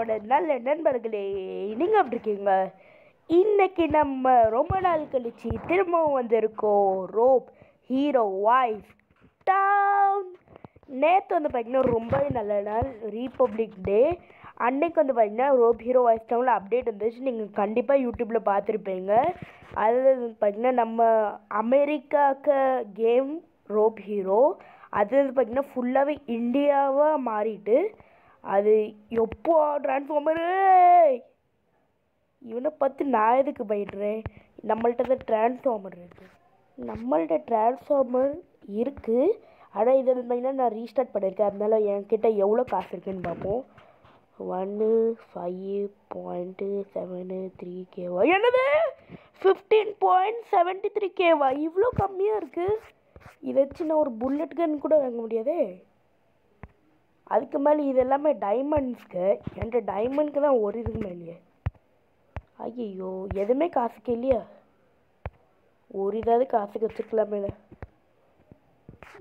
என்னோட நல்ல நண்பர்களே நீங்க எப்படி இருக்கீங்க? இன்னைக்கு நம்ம ரொம்ப நாள் கழிச்சு திரும்பவும் வந்திருக்கோம். Rope hero vice town. நேற்று வந்து பார்த்தீங்கன்னா ரொம்ப நல்ல நாள். Republic day. அன்னைக்கு வந்து பார்த்தீங்கன்னா ரோப் ஹீரோ வாய்ஸ் டவுனில் அப்டேட் வந்துச்சு நீங்கள் கண்டிப்பாக யூடியூப்பில் பார்த்துருப்பீங்க அது வந்து பார்த்தீங்கன்னா நம்ம அமெரிக்காக்க கேம் ரோப் ஹீரோ. அது வந்து பார்த்தீங்கன்னா ஃபுல்லாகவே இந்தியாவாக மாறிட்டு அது எப்போ டிரான்ஸ்ஃபார்மரு இவனை பார்த்து நான் எதுக்கு பயிடுறேன் நம்மள்ட்ட தான் டிரான்ஸ்ஃபார்மர் இருக்குது நம்மள்ட்ட டிரான்ஸ்ஃபார்மர் இருக்குது ஆனால் இதை வந்து பார்த்தீங்கன்னா நான் ரீஸ்டார்ட் பண்ணியிருக்கேன். அதனால் என்கிட்ட எவ்வளோ காசு இருக்குதுன்னு பார்ப்போம். ஒன்று ஃபைவ் பாயிண்ட்டு செவனு த்ரீ கேவா என்னது? ஃபிஃப்டீன் பாயிண்ட் செவன்ட்டி த்ரீ கேவா இவ்வளோ கம்மியாக இருக்குது இதை வச்சு நான் ஒரு புல்லட் கன் கூட வாங்க முடியாதே. அதுக்கு மேலே இது எல்லாமே டைமண்ட்ஸ்க்கு என்கிட்ட டைமண்ட்க்கு தான் ஒரு இதுக்கு மேலேயே ஐயோ எதுவுமே காசுக்கு இல்லையா? ஒரு இதாவது காசுக்கு வச்சுருக்கலாமே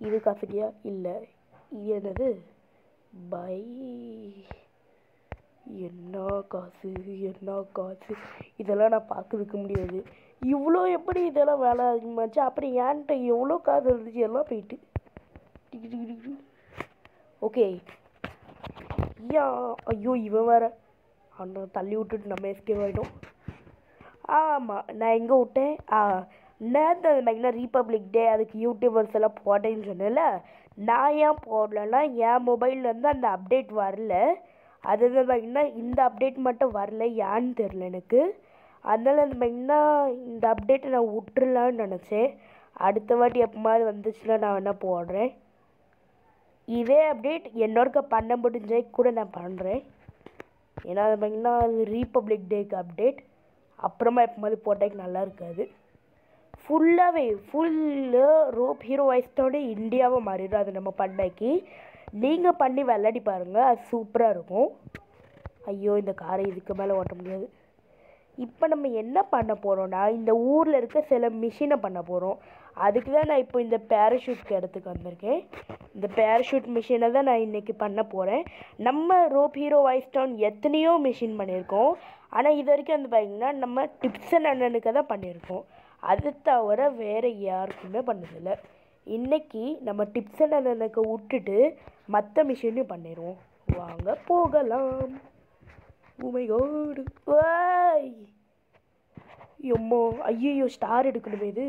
இது காசுக்கியா? இல்லை. இது என்னது? பை. என்ன காசு? என்ன காசு? இதெல்லாம் நான் பார்க்குறதுக்கு முடியாது. இவ்வளோ எப்படி இதெல்லாம் வேலை அதிகமாச்சு அப்புறம் ஏன்ட்ட எவ்வளோ காசு இருந்துச்சு? எல்லாம் போயிட்டு. ஓகே. ஐயா ஐயோ இவன் வேற. அவனை தள்ளி விட்டுட்டு நம்ம எஸ்கேவ் ஆகிட்டோம் ஆமாம் நான் எங்கே விட்டேன்? ஆ நேற்று அது மாதிரினா ரீபப்ளிக் டே அதுக்கு யூடியூபர்ஸ் எல்லாம் போட்டேன்னு சொன்னேன்ல. நான் ஏன் போடலன்னா என் மொபைல்லேருந்து அந்த அப்டேட் வரல. அது வந்து இந்த அப்டேட் மட்டும் வரல ஏன்னு தெரில எனக்கு. அதனால் அந்த மெயினாக இந்த அப்டேட்டை நான் விட்டுறலான்னு நினச்சேன். அடுத்த வாட்டி எப்போமாவது வந்துச்சுன்னா நான் வேணால் போடுறேன். இதே அப்டேட் என்னோருக்கு பண்ண முடிஞ்சே கூட நான் பண்ணுறேன் ஏன்னா அது பார்த்தீங்கன்னா அது ரீபப்ளிக் டேக்கு அப்டேட் அப்புறமா எப்போது போட்டேக்கு நல்லா இருக்காது. ஃபுல்லாகவே ஃபுல்லு ரோப் ஹீரோ வாய்ஸ்டோட இந்தியாவை மாறிடும் அது நம்ம பண்ணைக்கு. நீங்கள் பண்ணி விளையாடி பாருங்கள் அது சூப்பராக இருக்கும். ஐயோ இந்த காரை இதுக்கு மேலே ஓட்ட முடியாது. இப்போ நம்ம என்ன பண்ண போகிறோம்னா இந்த ஊரில் இருக்க சில மிஷினை பண்ண போகிறோம் அதுக்கு தான் நான் இப்போ இந்த பேராஷூட்க்கு இடத்துக்கு வந்திருக்கேன். இந்த பேராஷூட் மிஷினை தான் நான் இன்றைக்கி பண்ண போகிறேன் நம்ம ரோப் ஹீரோ வாய்ஸ் டவுன் எத்தனையோ மிஷின் பண்ணியிருக்கோம். ஆனால் இது வரைக்கும் வந்து பார்த்திங்கன்னா நம்ம டிப்ஸன் அண்ணனுக்கு தான் பண்ணியிருக்கோம். அது தவிர வேறு யாருக்குமே பண்ணதில்லை. இன்றைக்கி நம்ம டிப்ஸன் அண்ணனுக்கு விட்டுட்டு மற்ற மிஷினையும் பண்ணிடுவோம். வாங்க போகலாம். உமையோடு வாய் எம்மோ ஐயோ ஸ்டார் எடுக்கணுமே இது.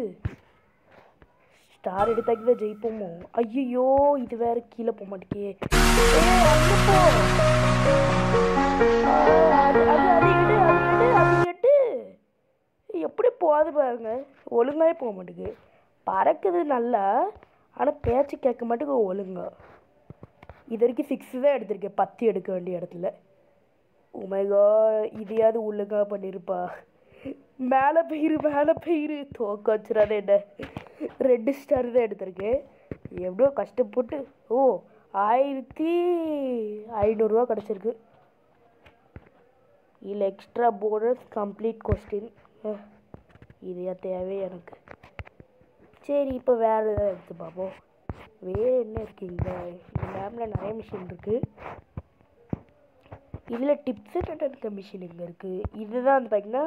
ஸ்டார் எடுத்தாக்கி தான் ஜெயிப்போமோ? ஐயோ இது வேற கீழே போக மாட்டேக்கே. எப்படி போகாது பாருங்க. ஒழுங்காகவே போக மாட்டேங்குது பறக்குது நல்லா ஆனால் பேச்சு கேட்க மாட்டேங்குது ஒழுங்கா. இது வரைக்கும் சிக்ஸ் தான் எடுத்திருக்கேன். பத்து எடுக்க வேண்டிய இடத்துல. Oh உமைகா இதையாவது ஒழுங்கா பண்ணியிருப்பா மேலே பயிறு மேலே பயிறு தோக்க வச்சிடாத என்ன? ரெண்டு ஸ்டார் தான் எடுத்திருக்கேன். எவ்வளோ கஷ்டப்பட்டு ஓ ஆயிரத்தி ஐநூறுரூவா கிடச்சிருக்கு. இல்லை எக்ஸ்ட்ரா போனஸ் கம்ப்ளீட் கொஸ்டின் இதையா தேவை எனக்கு? சரி இப்போ வேறு எதாவது எடுத்து பார்ப்போம். வேறு என்ன இருக்குங்க இந்த மேமில் நிறைய மிஷின் இருக்குது இதில் டிப்ஸ் இருக்க மிஷின் இங்கே இருக்குது இதுதான் வந்து பார்த்தீங்கன்னா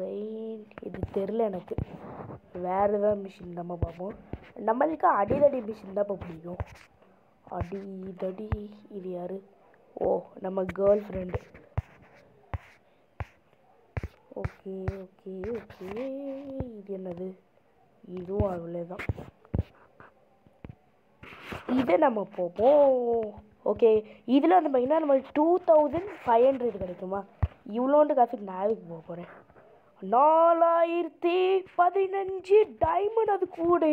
ரெயின் இது தெரில எனக்கு. வேறு ஏதாவது மிஷின் நம்ம பார்ப்போம். நம்மளுக்கு அடிதடி மிஷின் தான் இப்போ பிடிக்கும். அடி தடி இது யார்? ஓ நம்ம girl friend okay okay okay. இது என்னது? இதுவும் அவ்வளோதான் இதை நம்ம போவோம் ஓகே இதில் வந்து பார்த்தீங்கன்னா நம்மளுக்கு டூ தௌசண்ட் ஃபைவ் ஹண்ட்ரட் கிடைக்குமா? இவ்வளோண்டு காசுக்கு நான் போக போகிறேன் நாலாயிரத்தி பதினஞ்சு டைமண்ட் அது கூட.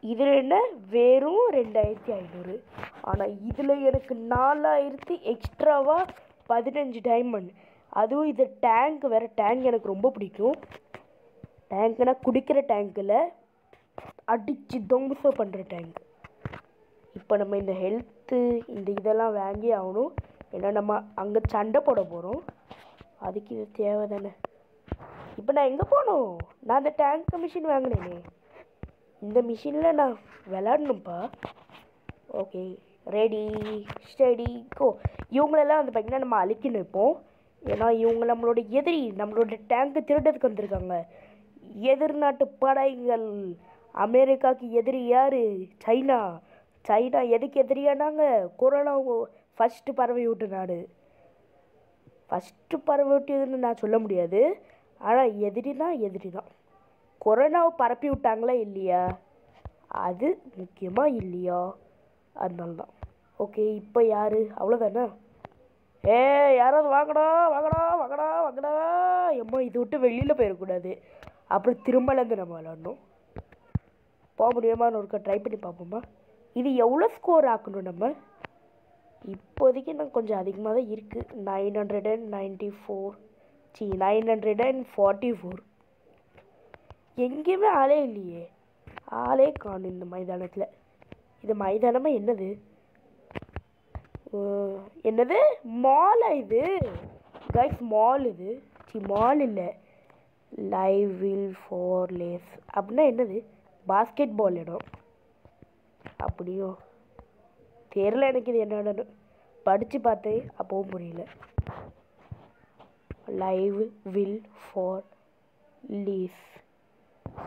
இதில் என்ன? வெறும் ரெண்டாயிரத்தி ஐநூறு. ஆனால் இதில் எனக்கு நாலாயிரத்தி எக்ஸ்ட்ராவாக பதினஞ்சு டைமண்ட் அதுவும் இது டேங்க் வேறு டேங்க் எனக்கு ரொம்ப பிடிக்கும். டேங்க்னா குடிக்கிற டேங்க்கில் அடித்து தொம்பசம் பண்ணுற டேங்க் இப்போ நம்ம இந்த ஹெல்த்து இந்த இதெல்லாம் வாங்கி ஆகணும். ஏன்னா நம்ம அங்கே சண்டை போட போகிறோம் அதுக்கு இது தேவை தானே இப்போ நான் எங்கே போகணும்? நான் அந்த டேங்க் மிஷின் வாங்கினேனே. இந்த மிஷினில் நான் விளாடணும்ப்பா ஓகே ரெடி ஸ்டடி கோ இவங்களெல்லாம் வந்து பார்த்திங்கன்னா நம்ம அழிக்கணும் இப்போ. ஏன்னா இவங்க நம்மளோட எதிரி நம்மளோட டேங்க்கை திருடத்துக்கு வந்திருக்காங்க. எதிர்நாட்டு படைகள் அமெரிக்காவுக்கு எதிரி யார்? சைனா. சைனா எதுக்கு எதிரியானாங்க கொரோனா ஃபஸ்ட்டு பரவி விட்டு நாடு. ஃபஸ்ட்டு பரவி நான் சொல்ல முடியாது. ஆனால் எதிரினா எதிரி தான் கொரோனாவை பரப்பி விட்டாங்களா இல்லையா? அது முக்கியமாக இல்லையா? அதனால தான் ஓகே இப்போ யார்? அவ்வளோதானே ஏ யாராவது வாங்கடா வாங்கடா வாங்கடா வாங்கடா. எம்மா இது விட்டு வெளியில் போயிடக்கூடாது அப்புறம் திரும்பலேருந்து நம்ம விளாடணும் போக முடியுமான்னு ஒருக்க ட்ரை பண்ணி பார்ப்போமா இது எவ்வளோ ஸ்கோர் ஆக்கணும் நம்ம? இப்போதைக்கு நான் கொஞ்சம் அதிகமாக தான் இருக்குது nine hundred and ninety four C nine hundred and forty four எங்கேயுமே ஆளே இல்லையே. ஆளே காணும் இந்த மைதானத்தில். இது மைதானமாக என்னது? ஓ, என்னது? மாலா இது? கைஸ் மால் இது. சி மால் இல்லை. லைவ் வில் ஃபோர் லேஸ் அப்படின்னா என்னது? பாஸ்கெட் பால் இடம். அப்படியோ. தெரில எனக்கு இது என்னென்னு. படித்து பார்த்து அப்போவும் புரியல. லைவ் வில் ஃபார் லீஸ்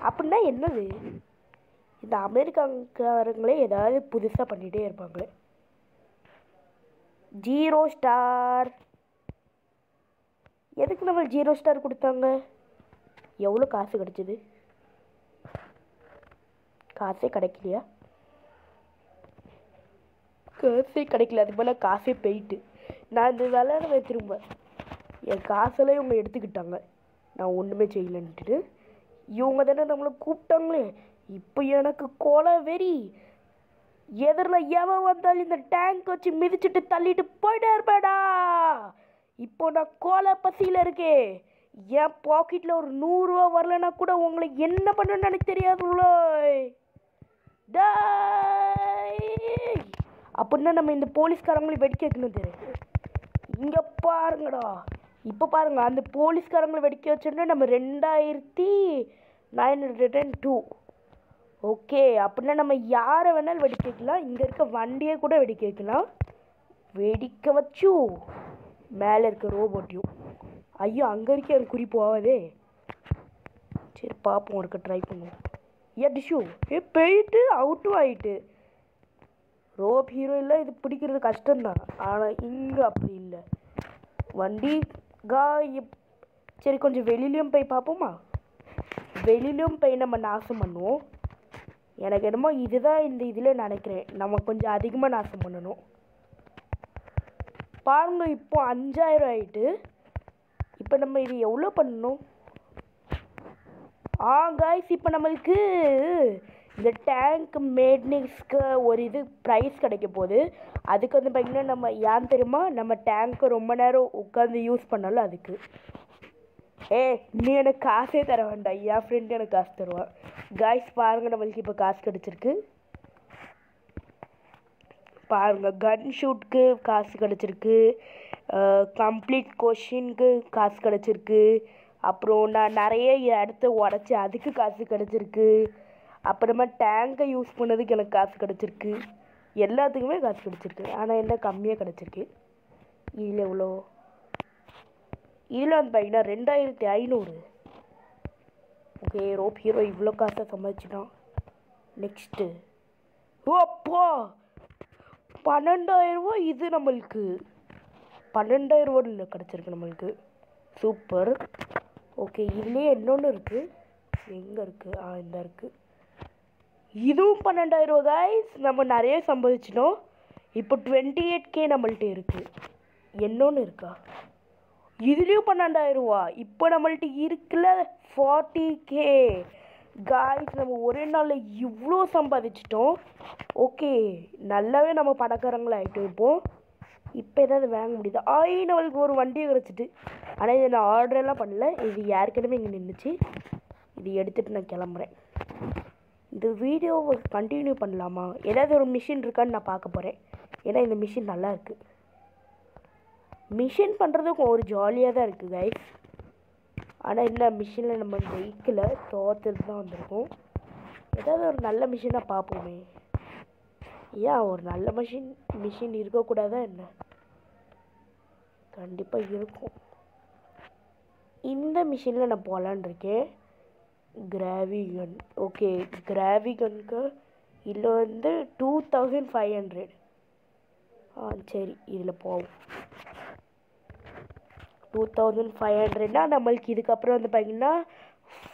அப்படின்னா என்னது? இந்த அமெரிக்காக்காரங்களே ஏதாவது புதுசாக பண்ணிகிட்டே இருப்பாங்களே. ஜீரோ ஸ்டார் எதுக்கு நம்ம ஜீரோ ஸ்டார் கொடுத்தாங்க? எவ்வளோ காசு கிடச்சிது? காசே கிடைக்கலையா? காசே கிடைக்கல. அது போல் காசே போயிட்டு. நான் இந்த விளையாடுவேன் திரும்ப என் காசெல்லாம் இவங்க எடுத்துக்கிட்டாங்க. நான் ஒன்றுமே செய்யலன்ட்டு இவங்க தானே நம்மளை கூப்பிட்டாங்களே. இப்போ எனக்கு கொலை வெறி. எதிரில் எவன் வந்தாலும் இந்த டேங்க் வச்சு மிதிச்சிட்டு தள்ளிட்டு போயிட்டே இருப்பேடா இப்போ நான் கோலை பசியில் இருக்கேன். என் பாக்கெட்டில் ஒரு நூறுரூவா வரலன்னா கூட உங்களை என்ன பண்ணணும்னு எனக்கு தெரியாதுல்ல டேய்! அப்படின்னா நம்ம இந்த போலீஸ்காரங்களை வெடிக்க வைக்கணும் தெரியும்? இங்கே பாருங்கடா. இப்போ பாருங்கள் அந்த போலீஸ்காரங்களை வெடிக்க வச்சோன்னா நம்ம ரெண்டாயிரத்தி nine hundred and two okay அப்படின்னா நம்ம யாரை வேணாலும் வெடிக்க வைக்கலாம். இங்கே இருக்க வண்டியை கூட வெடிக்க வைக்கலாம். வெடிக்க வச்சு மேலே இருக்க ரோபோட்டையும் ஐயோ அங்கே இருக்க எனக்கு குறி சரி பார்ப்போம் இருக்க ட்ரை பண்ணுவோம். ஏ டிஷ்யூ ஏ போயிட்டு அவுட்டும் ஆகிட்டு ரோப் ஹீரோ இல்லை இது பிடிக்கிறது கஷ்டம்தான். ஆனால் இங்கே அப்படி இல்லை. வண்டி கா எப் சரி கொஞ்சம் வெளியிலையும் போய் பார்ப்போமா? வெளியிலையும் போய் நம்ம நாசம் பண்ணுவோம். எனக்கு என்னமோ இதுதான் இந்த இதில் நினைக்கிறேன். நம்ம கொஞ்சம் அதிகமாக நாசம் பண்ணணும். பாருங்க இப்போ அஞ்சாயிரம் ஆயிட்டு இப்போ நம்ம இது எவ்வளோ பண்ணணும்? ஆ காய்ஸ் இப்போ நம்மளுக்கு இந்த டேங்க் மேட்னிக்ஸ்க்கு ஒரு இது ப்ரைஸ் கிடைக்க போகுது. அதுக்கு வந்து பார்த்திங்கன்னா நம்ம ஏன் தெரியுமா? நம்ம டேங்க்கை ரொம்ப நேரம் உட்காந்து யூஸ் பண்ணல அதுக்கு. ஏ நீ எனக்கு காசே தர வேண்டாம். என் ஃப்ரெண்டு எனக்கு காசு தருவான். காய்ஸ் பாருங்க நம்மளுக்கு இப்போ காசு கிடச்சிருக்கு. பாருங்கள் கன் ஷூட்க்கு காசு கிடச்சிருக்கு. கம்ப்ளீட் கொஷினுக்கு காசு கிடச்சிருக்கு. அப்புறம் நான் நிறைய இடத்த உடச்சி அதுக்கு காசு கிடச்சிருக்கு. அப்புறமா டேங்கை யூஸ் பண்ணதுக்கு எனக்கு காசு கிடச்சிருக்கு. எல்லாத்துக்குமே காசு கிடச்சிருக்கு. ஆனால் என்ன கம்மியாக கிடச்சிருக்கு. இதில் எவ்வளோ? இதில் வந்து பார்த்தீங்கன்னா ரெண்டாயிரத்தி ஐநூறு. ஓகே ரோப் ஹீரோ இவ்வளோ காசை சம்பாதிச்சிட்டான். நெக்ஸ்ட்டு ஓ அப்பா! பன்னெண்டாயிரம் இது நம்மளுக்கு. பன்னெண்டாயிரம் ரூபாயில் கிடச்சிருக்கு நம்மளுக்கு. சூப்பர் ஓகே இதுலேயே இன்னொன்று இருக்குது எங்கே இருக்குது ஆ இந்த இருக்குது இதுவும் பன்னெண்டாயிரம் ரூபா நம்ம நிறைய சம்பாதிச்சிட்டோம். இப்போ டுவெண்ட்டி எயிட் கே நம்மள்ட்ட இருக்குது என்னொன்று இருக்கா? இதுலேயும் பன்னெண்டாயிரம் ரூபா இப்போ நம்மள்ட்ட இருக்குல்ல ஃபார்ட்டி கே காய்ஸ் நம்ம ஒரே நாளில் இவ்வளோ சம்பாதிச்சிட்டோம். ஓகே நல்லாவே நம்ம பணக்காரங்களா ஆகிட்டோம் இப்போ. இப்போ ஏதாவது வாங்க முடியுது? ஆய் நம்மளுக்கு ஒரு வண்டியை கிடச்சிட்டு. ஆனால் இதை நான் ஆர்டரெல்லாம் பண்ணல. இது ஏற்கனவே இங்கே நின்றுச்சு இது எடுத்துகிட்டு நான் கிளம்புறேன். இந்த வீடியோவை கண்டினியூ பண்ணலாமா? ஏதாவது ஒரு மிஷின் இருக்கான்னு நான் பார்க்க போகிறேன் ஏன்னா இந்த மிஷின் நல்லா இருக்குது மிஷின் பண்ணுறதுக்கும் ஒரு ஜாலியாக தான் இருக்குது கைஸ் ஆனால் என்ன மிஷினில் நம்ம ஜெயிக்கல தோத்துட்டு தான் வந்திருக்கோம். ஏதாவது ஒரு நல்ல மிஷினாக பார்ப்போமே. ஏன் ஒரு நல்ல மிஷின் மிஷின் இருக்கக்கூடாதா என்ன? கண்டிப்பாக இருக்கும். இந்த மிஷினில் நான் போகலான் இருக்கேன். கிராவிகன் ஓகே கிராவிகனுக்கு இதில் வந்து டூ தௌசண்ட் ஃபைவ் ஹண்ட்ரட் ஆ சரி இதில் போவோம். டூ தௌசண்ட் ஃபைவ் ஹண்ட்ரட்னா நம்மளுக்கு இதுக்கப்புறம் வந்து பார்த்தீங்கன்னா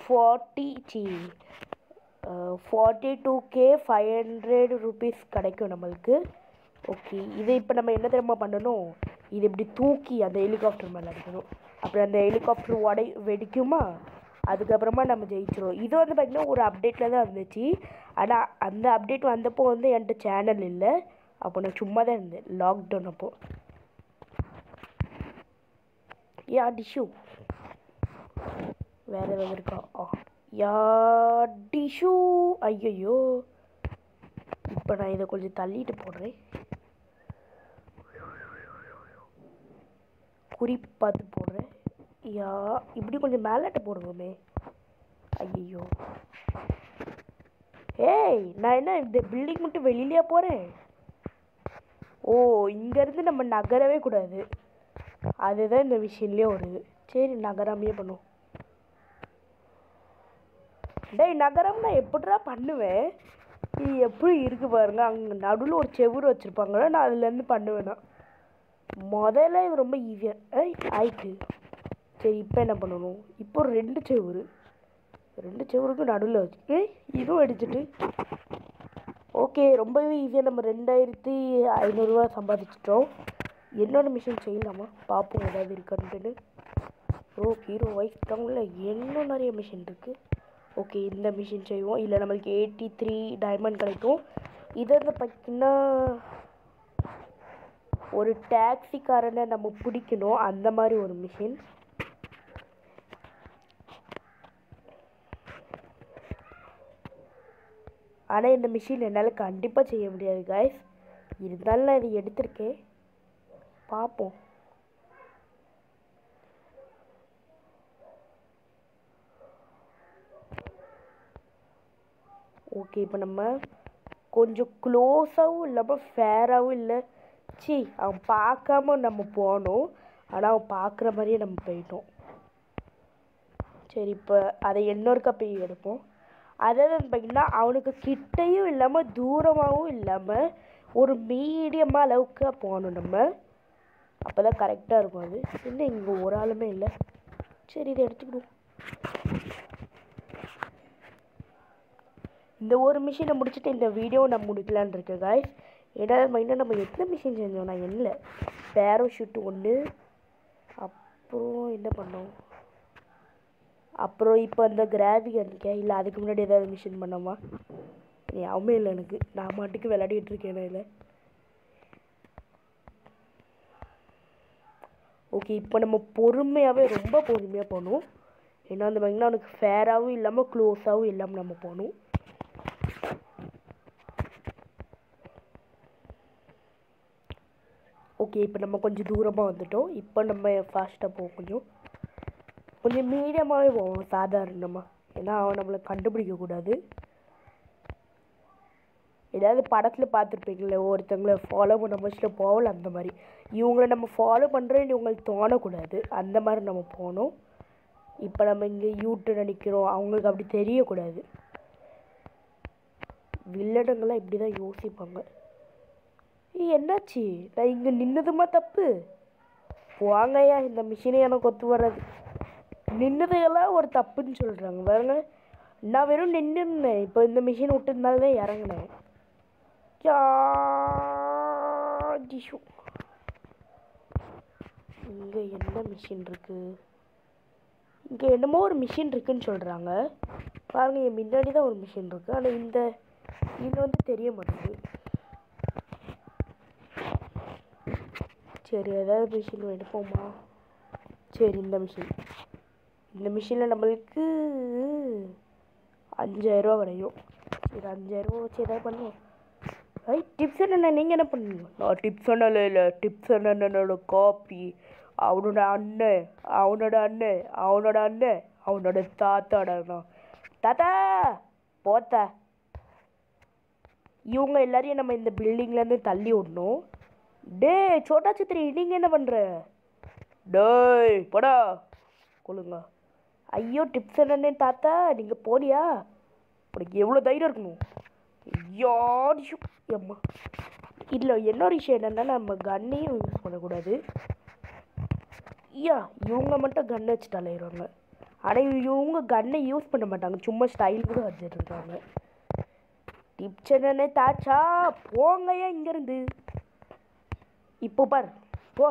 forty C forty two K five hundred rupees கிடைக்கும் நம்மளுக்கு. ஓகே இது இப்போ நம்ம என்ன தெரியுமா பண்ணணும்? இது இப்படி தூக்கி அந்த ஹெலிகாப்டர் மேலே அடிக்கணும். அப்புறம் அந்த ஹெலிகாப்டர் உடை வெடிக்குமா? அதுக்கப்புறமா நம்ம ஜெயிச்சிடும் இது வந்து பார்த்திங்கன்னா ஒரு அப்டேட்டில் தான் இருந்துச்சு. ஆனால் அந்த அப்டேட் வந்தப்போ வந்து என்கிட்ட சேனல் இல்லை. அப்போ நான் சும்மா தான் இருந்தேன். லாக்டவுன் அப்போ. யா டிஷு. வேறு ஏதாவது இருக்கா? ஆ. யா டிஷு. ஐயோ இப்போ நான் இதை கொஞ்சம் தள்ளிட்டு போடுறேன். குறிப்பு பார்த்து போடுறேன். யா இப்படி கொஞ்சம் மேலட்டை போடுவோமே. ஐயோ ஏய் நான் என்ன இந்த பில்டிங் மட்டும் வெளியிலேயே போகிறேன் ஓ இங்கேருந்து நம்ம நகரவே கூடாது. அதுதான் இந்த மிஷின்லேயே ஒரு சரி நகராமையே பண்ணுவோம். டேய் நகரம் நான் எப்படிடா பண்ணுவேன்? இது எப்படி இருக்கு பாருங்க அங்கே நடுவில் ஒரு செவுரு வச்சுருப்பாங்களே நான் அதுலேருந்து பண்ணுவேன்? நான் முதல்ல இது ரொம்ப ஈஸியாக ஆயிட்டு. சரி இப்போ என்ன பண்ணணும்? இப்போ ரெண்டு செவரு. ரெண்டு செவருக்கும் நடுவில் வச்சு ஏய் இதுவும் அடிச்சிட்டு. ஓகே ரொம்பவே ஈஸியாக நம்ம ரெண்டாயிரத்தி ஐநூறுரூவா சம்பாதிச்சிட்டோம். என்னோட மிஷின் செய்யலாமா? பார்ப்போம் ஏதாவது இருக்கான்ட்டு ஓ ஹீரோ ஒய்ஃப் டவுனில் இன்னும் நிறைய மிஷின் இருக்குது ஓகே இந்த மிஷின் செய்வோம். இல்லை நம்மளுக்கு எயிட்டி த்ரீ டைமண்ட் கிடைக்கும். இதை வந்து பார்த்தீங்கன்னா ஒரு டாக்ஸிக்காரனை நம்ம பிடிக்கணும். அந்த மாதிரி ஒரு மிஷின் ஆனால் இந்த மிஷின் என்னால் கண்டிப்பாக செய்ய முடியாது காய்ஸ் இருந்தாலும் நான் இதை எடுத்திருக்கேன். பார்ப்போம். ஓகே இப்போ நம்ம கொஞ்சம் க்ளோஸாகவும் இல்லாமல் ஃபேராகவும் இல்லை. சி அவன் பார்க்காம நம்ம போனோம். ஆனால் அவன் பார்க்குற மாதிரியே நம்ம போயிட்டோம். சரி இப்போ அதை இன்னொருக்கா போய் எடுப்போம். அதாவது பார்த்திங்கன்னா பார்த்தீங்கன்னா அவனுக்கு கிட்டையும் இல்லாமல் தூரமாகவும் இல்லாமல் ஒரு மீடியமாக அளவுக்கு போகணும் நம்ம. அப்போ தான் கரெக்டாக இருக்கும் அது. என்ன இங்கே ஒரு ஆளுமே இல்லை. சரி இதை எடுத்துக்கிடுவோம் இந்த ஒரு மிஷினை முடிச்சுட்டு இந்த வீடியோ நான் முடிக்கலான்னு இருக்கேன் காய்ஸ் ஏன்னா மைண்டாக நம்ம எத்தனை மிஷின் செஞ்சோம் நான் என்ன? பேரோஷூட் ஒன்று அப்புறம் என்ன பண்ணோம்? அப்புறம் இப்போ அந்த கிராவி அடிக்க இல்லை அதுக்கு முன்னாடி ஏதாவது மிஷின் பண்ணோமா ஞாபகமே இல்லை எனக்கு. நான் மாட்டுக்கு விளையாடிட்டு இருக்கேன் இல்லை ஓகே இப்போ நம்ம பொறுமையாகவே ரொம்ப பொறுமையாக போகணும். ஏன்னா அந்த மாதிரினா அவனுக்கு ஃபேராகவும் இல்லாமல் க்ளோஸாகவும் இல்லாமல் நம்ம போகணும். ஓகே இப்போ நம்ம கொஞ்சம் தூரமாக வந்துட்டோம். இப்போ நம்ம ஃபாஸ்ட்டாக போவோம் கொஞ்சம் கொஞ்சம் மீடியமாகவே போவோம் சாதாரணமாக ஏன்னா அவன் நம்மளை கண்டுபிடிக்கக்கூடாது. ஏதாவது படத்தில் பார்த்துருப்பீங்களே ஒருத்தவங்கள ஃபாலோ பண்ண வச்சுட்டு போகல அந்த மாதிரி. இவங்கள நம்ம ஃபாலோ பண்ணுறேன்னு இவங்களுக்கு தோணக்கூடாது. அந்த மாதிரி நம்ம போகணும் இப்போ நம்ம இங்கே யூட்டு நினைக்கிறோம் அவங்களுக்கு அப்படி தெரியக்கூடாது. வில்லடங்கள்லாம் இப்படி தான் யோசிப்பாங்க. ஏய் என்னாச்சு? நான் இங்கே நின்னதுமா தப்பு? வாங்கய்யா இந்த மிஷினே எனக்கு ஒத்து வராது. நின்னதையெல்லாம் ஒரு தப்புன்னு சொல்கிறாங்க பாருங்க. நான் வெறும் நின்றுருந்தேன் இப்போ இந்த மிஷின் விட்டுருந்தால தான் இறங்கினேன். யா, இங்கே என்ன மிஷின் இருக்குது இங்கே என்னமோ ஒரு மிஷின் இருக்குன்னு சொல்கிறாங்க பாருங்க என் முன்னாடி தான் ஒரு மிஷின் இருக்குது ஆனால் இந்த இது வந்து தெரிய மாட்டேங்குது. சரி ஏதாவது மிஷின் எடுப்போமா? சரி இந்த மிஷின். இந்த மிஷினில் நம்மளுக்கு அஞ்சாயிரரூவா கிடைக்கும் சரி அஞ்சாயிரரூவா வச்சு எதாவது பண்ணுவோம். ஐ டிப்ஸ் என்ன நீங்கள் என்ன பண்ணுவீங்க? நான் டிப்ஸ் அண்ணன் இல்லை டிப்ஸ் அண்ணனோட காப்பி அவனோட அண்ணன் அவனோட அண்ணன் அவனோட அண்ணன் அவனோட தாத்தாட அண்ணா தாத்தா போத்தா. இவங்க எல்லாரையும் நம்ம இந்த பில்டிங்லேருந்து தள்ளி விடணும். டேய் சோட்டா சித்திரி நீங்கள் என்ன பண்ணுற டேய் படா. கொள்ளுங்க. ஐயோ டிப்ஸ் என்னன்னு தாத்தா நீங்கள் போறியா உனக்கு எவ்வளோ தைரியம் இருக்கணும்? யாடிஷு அம்மா இல்லை இன்னொரு விஷயம் என்னென்னா நம்ம கன்னையும் யூஸ் பண்ணக்கூடாது. ஐயா இவங்க மட்டும் கன் வச்சுட்டு அலையிறாங்க. ஆனால் இவங்க கன்னை யூஸ் பண்ண மாட்டாங்க. சும்மா ஸ்டைலுக்கு தான் வச்சுட்டு இருக்காங்க. டிப்ஸ் என்னன்னு தாச்சா போங்கய்யா இங்கேருந்து. இப்போ பார் போ.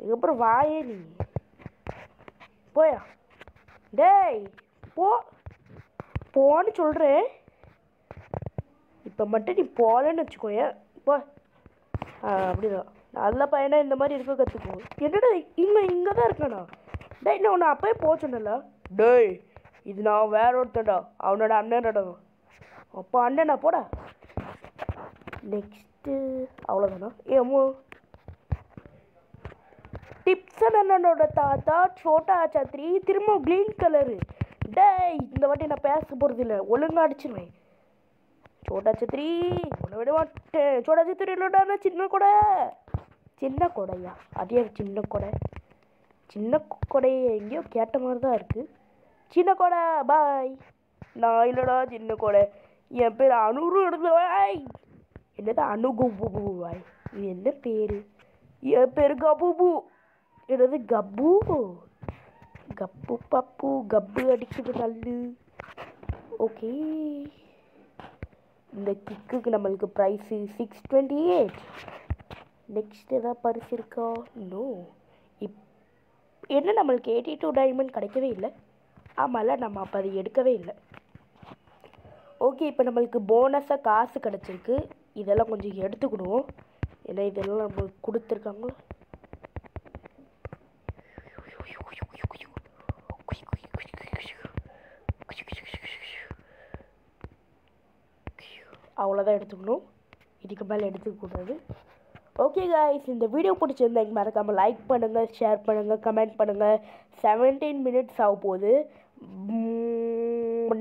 இதுக்கப்புறம் வாயே நீ. போயா? டேய் போ. போன்னு சொல்கிறேன் இப்போ மட்டும் நீ போகலன்னு வச்சுக்கோயேன் போ. அப்படிதான். நல்ல பையனாக இந்த மாதிரி இருக்க கற்றுக்கோ என்னடா இங்கே இங்கே தான் இருக்கானா? டேய் நான் உன்னை அப்பயே போக சொன்னல டேய் இது நான் வேற ஒருத்தன்டா. அவனோட அண்ணனடா அப்போ அண்ணனா போடா. நெக்ஸ்ட்டு அவ்வளோதானா ஏமோ டிப்சன் அண்ணனோட தாத்தா சோட்டா சத்ரி திரும்ப க்ரீன் கலரு டேய் இந்த வாட்டி நான் பேச போகிறது இல்லை ஒழுங்காக அடிச்சிருவேன். சோட்டா சத்ரி உன்னை விட மாட்டேன். சோட்டா சத்ரி இல்லைடா சின்ன கொடை. சின்ன கொடையா? அதே சின்ன கொடை? சின்ன கொடையை எங்கேயோ கேட்ட மாதிரி தான் இருக்குது சின்ன கொடை பாய் நான் இல்லைடா சின்ன கொடை. என் பேர் அனுரு வாய் என்னது அனுகுபு வாய் இது என்ன பேர்? என் பேர் கபுபு என்னது கப்பு. கப்பு பப்பு கப்பு அடிக்குது நல்லு ஓகே இந்த கிக்குக்கு நம்மளுக்கு prize six twenty eight next எதாவது பரிசு இருக்கா? நோ இப் என்ன நம்மளுக்கு எயிட்டி டூ டைமண்ட் கிடைக்கவே இல்லை. ஆமாம்ல நம்ம அப்போ அதை எடுக்கவே இல்லை. ஓகே இப்போ நம்மளுக்கு போனஸாக காசு கிடச்சிருக்கு. இதெல்லாம் கொஞ்சம் எடுத்துக்கிடுவோம் ஏன்னா இதெல்லாம் நம்மளுக்கு கொடுத்துருக்காங்களா? அவ்வளோதான் எடுத்துக்கணும். இதுக்கு மேலே எடுத்துக்கூடாது ஓகே காய்ஸ் இந்த வீடியோ பிடிச்சிருந்தா எங்கள் மறக்காமல் லைக் பண்ணுங்கள் ஷேர் பண்ணுங்கள் கமெண்ட் பண்ணுங்கள் செவன்டீன் மினிட்ஸ் ஆக போகுது.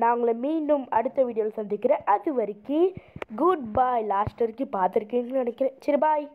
நான் உங்களை மீண்டும் அடுத்த வீடியோவில் சந்திக்கிறேன். அது வரைக்கும் குட் பாய் லாஸ்ட் வரைக்கும் பார்த்துருக்கீங்கன்னு நினைக்கிறேன். சரி பாய்